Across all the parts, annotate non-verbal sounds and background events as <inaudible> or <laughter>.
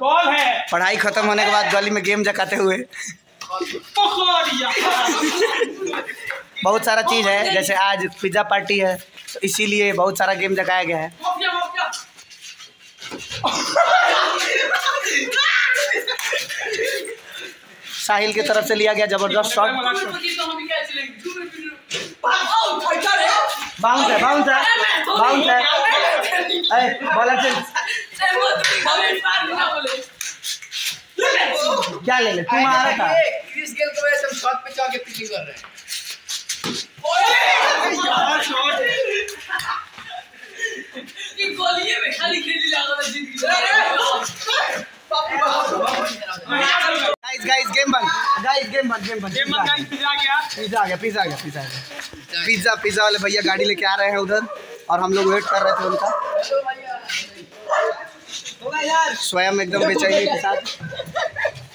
Ball है। पढ़ाई खत्म होने के बाद गली में गेम जकाते हुए। बहुत सारा चीज़ है जैसे आज पिज़्ज़ा पार्टी है तो इसीलिए बहुत सारा गेम जगाया गया है। साहिल की तरफ़ से लिया गया ज़बरदस्त शॉट बाउंस है बाउंस है बाउंस है अरे बॉलर से क्या ले ले? तू मारा था। क्रिस गेल को हम शॉट पे जाके पिचिंग कर रहे हैं गाइस गाइस गेम बंद। गाइस गेम बंद गेम बंद। गेम गाइस पिज्जा पिज्जा आ गया। पिज्जा आ गया पिज्जा आ गया पिज्जा पिज्जा वाले भैया गाड़ी लेके आ रहे हैं उधर। और हम लोग वेट कर रहे थे उनका। स्वयं एकदम बेचैनी के साथ।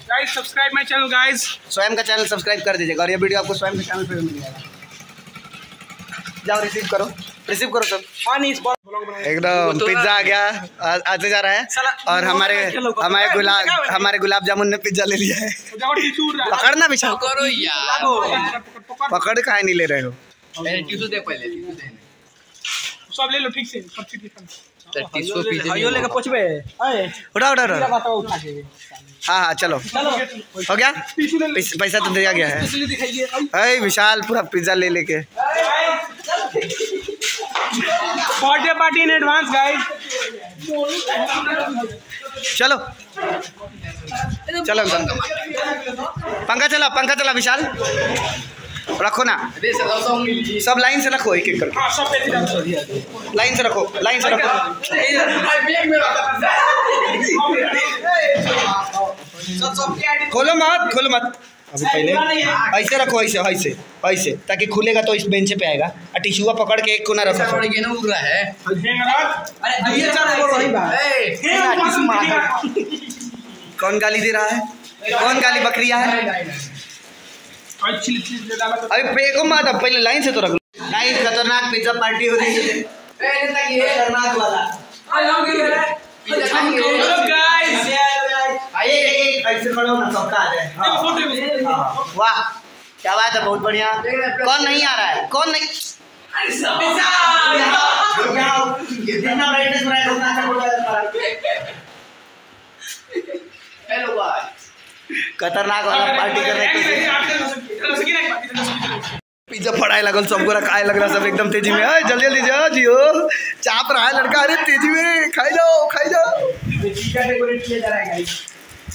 Guys subscribe my channel guys स्वयं का चैनल सब्सक्राइब कर दीजिएगा और ये वीडियो आपको स्वयं के चैनल पे भी मिल जाएगा। जाओ रिसीव करो। रिसीव करो सब। ऑन इस बॉल एकदम पिज्जा आ गया। आते जा रहा है। और हमारे हमारे गुलाब हमारे गुलाब जामुन ने पिज्जा ले लिया है। पकड़ना यार। पकड़। काहे नहीं ले रहे हो पहले टिश्यू दे पहले टिश्यू दे सब ले लो ठीक से सब ठीक तो टिश्यू पीछे यो लेके पहुंचबे। अरे उठा उठा उठा। बताओ उठा के। हाँ हाँ चलो। चलो। हो गया? पैस- तो दिया गया है। अरे विशाल पूरा पिज्जा ले लेके। Birthday party in advance guys चलो। चलो पंखा चला पंखा चला विशाल। रखो ना। सब लाइन से रखो एक एक करके। हाँ लाइन से रखो लाइन से रखो। खोलो मत खोलो मत। अभी पहले ऐसे रखो ऐसे ऐसे ऐसे ताकि खुलेगा तो इस बेंच पे आएगा। और टिश्यूआ पकड़ के एक कोना रखो। गेनो उड़ रहा है। अरे ये चल वो वही बात। ए कौन गाली दे रहा है? कौन गाली बकरिया है? और चिली डाला तो अभी फेंको मत अब पहले लाइन से तो रख लो। गाइस खतरनाक पिज्जा पार्टी हो रही है। ए नेता ये खतरनाक वाला हेलो गाइस आइए एक ऐसे खड़ो ना सबका आ जाए। हाँ। फ़ोटो में हाँ, वाह क्या बात है बहुत बढ़िया। कौन नहीं आ रहा है। कौन नहीं जितना brightness बढ़ाएगा उतना अच्छा photo आएगा। हेलो भाई खतरनाक वाला पार्टी करने के पिज्जा फड़ाए लगल सबको खाए लग रहा सब एकदम तेज़ी में। अरे जल्दी जल्दी जाओ जियो चाप रहा है लड़का अरे तेज़ी में। खाई जाओ खाई जाओ।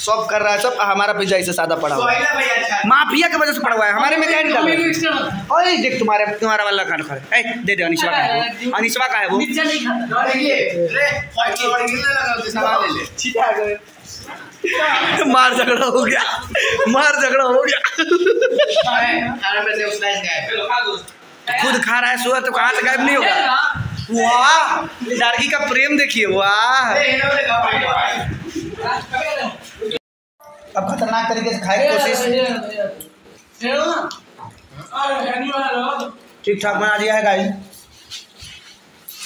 सब कर रहा है सब हमारा पिज्जा इसे सादा पड़ा हुआ है। अच्छा। माफिया की वजह से पड़ा हुआ है हमारे में क्या नहीं डाला ओए देख तुम्हारे तुम्हारा वाला खाना खा रहा है। ए, दे दे अनिशवा का है वो। अनिशवा का है वो। मार झगड़ा हो गया। मार झगड़ा हो गया। खुद खा रहा है सुबह तो कहाँ से गायब नहीं होगा? वाह लड़की का प्रेम देखिए वाह। अब खतरनाक तरीके से खाए की कोशिश ठीक ठाक बना दिया है गाइस।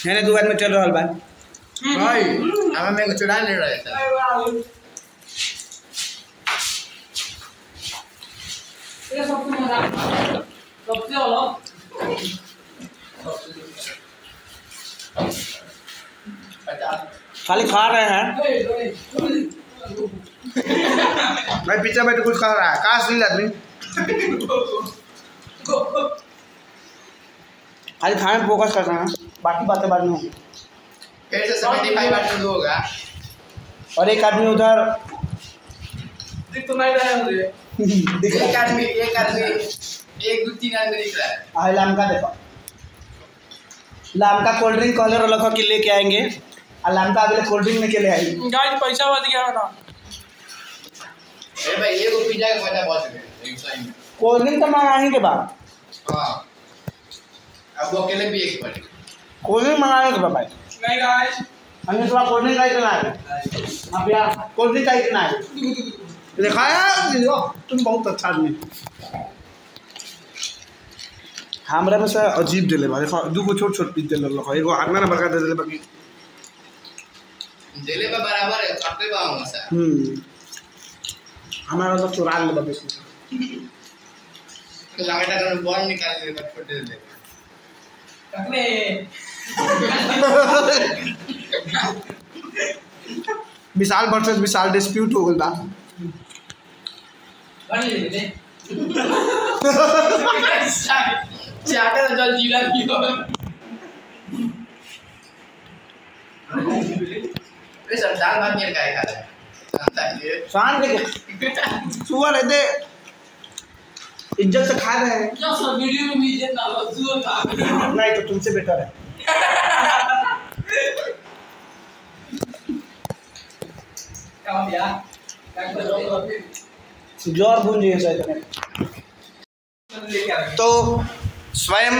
मैंने दो में चल रहा बा भाई हमें मेरे को चुरा ले रहा था खाली खा रहे हैं। भाई पीछे में तो कुछ खा रहा है कहाँ सुन आदमी खाली खाने पे फोकस कर रहे बाकी बातें बाद में होंगी में और एक आदमी उधर दिख तो नहीं रहा मुझे एक आदमी एक आदमी एक दो तीन आदमी दिख रहा है लामका देखो लामका कोल्ड ड्रिंक कॉलर रखो कि लेके आएँगे और लामका अगले कोल्ड ड्रिंक में के ले आएँगे गाइस पैसा बच गया मेरा ए भाई ये को पिज्जा का पैसा बहुत है। एक सही कोल्ड ड्रिंक तो मंगाने के बाद। हाँ। अब वो अकेले भी एक पड़े कोल्ड ड्रिंक मंगाने के बाद भाई। नहीं गाइस हमने थोड़ा कोल्ड ड्रिंक का अब यार कोल्ड ड्रिंक का इतना है। दिखाया तुम बहुत अच्छा आदमी हमरा में से अजीब दिले बा देखो दू गो छोट छोट पीस दिले रखो एगो आगना ना बड़का दे दिले बाकी। दिले का बराबर है काटे बाऊँगा सर हम्म। हमारा तो चुरा ले बस तो बॉल निकाल दे दे ककने विशाल वर्सेस विशाल डिस्प्यूट हो बा बन ले ले चाटा तो जल जीला की हो। ए सर मेरे का है। शान के सुअर है दे इज़्ज़त से खा रहे हैं। वीडियो में इज़्ज़त ना लो का नहीं तो तुमसे बेटर है। ज़ोर भूंजी है। तो स्वयं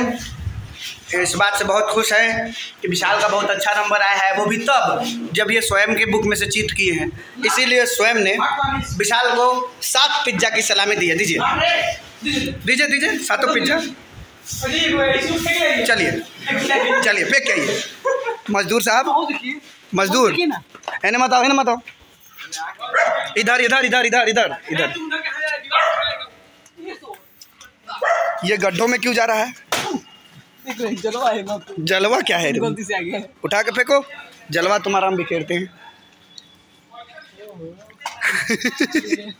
इस बात से बहुत खुश है कि विशाल का बहुत अच्छा नंबर आया है। वो भी तब जब ये स्वयं के बुक में से चीत किए हैं। इसीलिए स्वयं ने विशाल को सात पिज्जा की सलामी दी है। दीजिए। दीजिए दीजिए। सातों पिज्जा। चलिए। चलिए फेंक के आइए मजदूर साहब। मजदूर। है ना बताओ है ना बताओ इधर इधर इधर इधर इधर इधर। ये गड्ढों में क्यों जा रहा है? जलवा क्या है उठा के फेंको। जलवा तुम्हारा हम बिखेरते हैं। <laughs>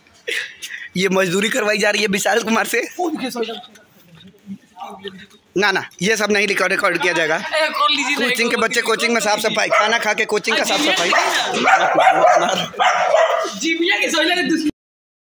ये मजदूरी करवाई जा रही है विशाल कुमार से। ना ना ये सब नहीं रिकॉर्ड रिकॉर्ड किया जाएगा। कोचिंग के बच्चे कोचिंग में साफ़ सफ़ाई खाना खा के कोचिंग का साफ़ सफ़ाई।